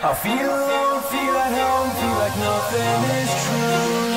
I feel, feel at home, feel like nothing is true.